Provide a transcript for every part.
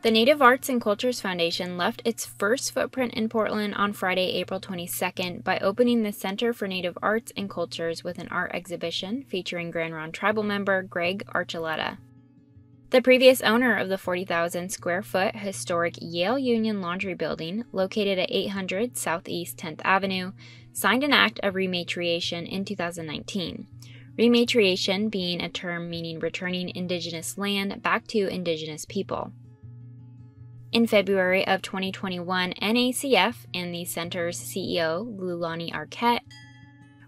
The Native Arts and Cultures Foundation left its first footprint in Portland on Friday, April 22nd by opening the Center for Native Arts and Cultures with an art exhibition featuring Grand Ronde tribal member Greg Archuleta. The previous owner of the 40,000 square foot historic Yale Union Laundry Building, located at 800 Southeast 10th Avenue, signed an act of rematriation in 2019. Rematriation being a term meaning returning indigenous land back to indigenous people. In February of 2021, NACF and the center's CEO, Lulani Arquette,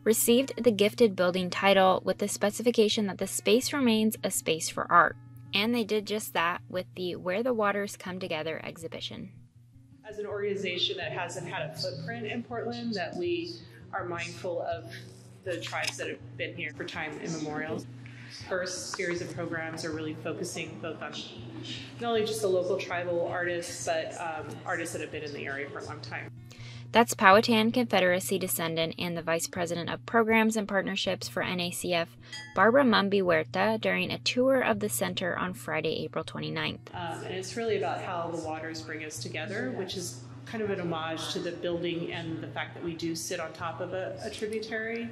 received the gifted building title with the specification that the space remains a space for art. And they did just that with the Where the Waters Come Together exhibition. As an organization that hasn't had a footprint in Portland, that we are mindful of the tribes that have been here for time immemorial first series of programs are really focusing both on not only just the local tribal artists, but um, artists that have been in the area for a long time. That's Powhatan Confederacy descendant and the Vice President of Programs and Partnerships for NACF, Barbara Mumby Huerta, during a tour of the center on Friday, April 29th. Um, and it's really about how the waters bring us together, which is kind of an homage to the building and the fact that we do sit on top of a, a tributary,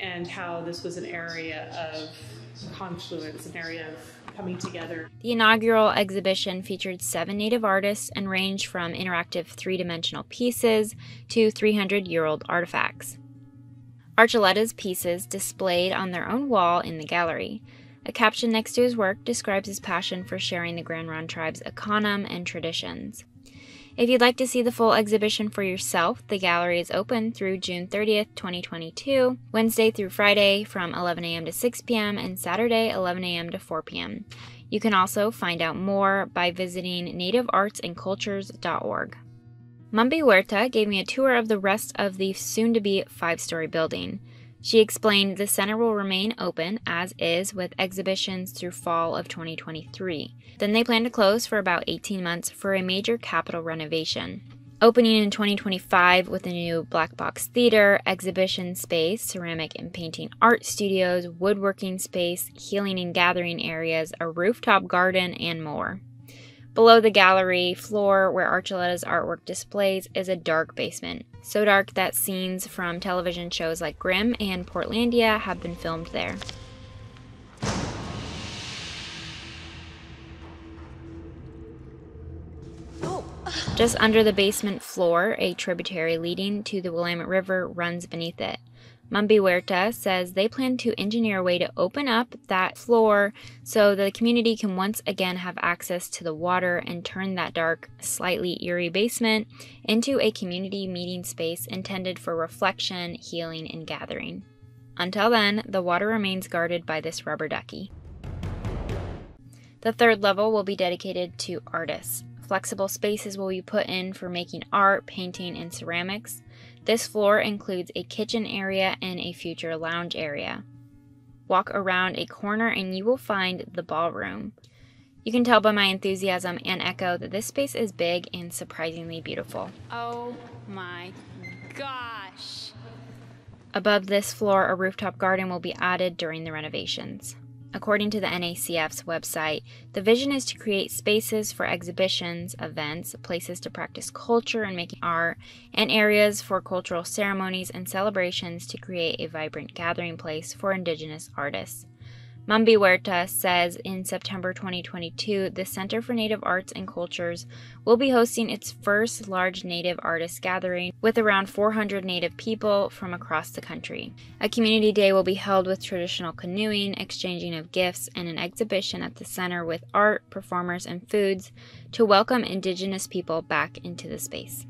and how this was an area of confluence, an area of coming together. The inaugural exhibition featured seven Native artists and ranged from interactive three dimensional pieces to 300 year old artifacts. Archuleta's pieces displayed on their own wall in the gallery. A caption next to his work describes his passion for sharing the Grand Ronde tribe's econom and traditions. If you'd like to see the full exhibition for yourself, the gallery is open through June 30th, 2022, Wednesday through Friday from 11 a.m. to 6 p.m., and Saturday 11 a.m. to 4 p.m. You can also find out more by visiting nativeartsandcultures.org. Mumby Huerta gave me a tour of the rest of the soon to be five story building. She explained the center will remain open as is with exhibitions through fall of 2023. Then they plan to close for about 18 months for a major capital renovation. Opening in 2025 with a new black box theater, exhibition space, ceramic and painting art studios, woodworking space, healing and gathering areas, a rooftop garden, and more. Below the gallery floor where Archuleta's artwork displays is a dark basement. So dark that scenes from television shows like Grimm and Portlandia have been filmed there. Just under the basement floor, a tributary leading to the Willamette River runs beneath it. Mumby Huerta says they plan to engineer a way to open up that floor so the community can once again have access to the water and turn that dark, slightly eerie basement into a community meeting space intended for reflection, healing, and gathering. Until then, the water remains guarded by this rubber ducky. The third level will be dedicated to artists. Flexible spaces will be put in for making art, painting, and ceramics. This floor includes a kitchen area and a future lounge area. Walk around a corner and you will find the ballroom. You can tell by my enthusiasm and echo that this space is big and surprisingly beautiful. Oh my gosh! Above this floor, a rooftop garden will be added during the renovations. According to the NACF's website, the vision is to create spaces for exhibitions, events, places to practice culture and making art, and areas for cultural ceremonies and celebrations to create a vibrant gathering place for Indigenous artists. Mumby Huerta says in September 2022, the Center for Native Arts and Cultures will be hosting its first large Native artist gathering with around 400 Native people from across the country. A community day will be held with traditional canoeing, exchanging of gifts, and an exhibition at the center with art, performers, and foods to welcome Indigenous people back into the space.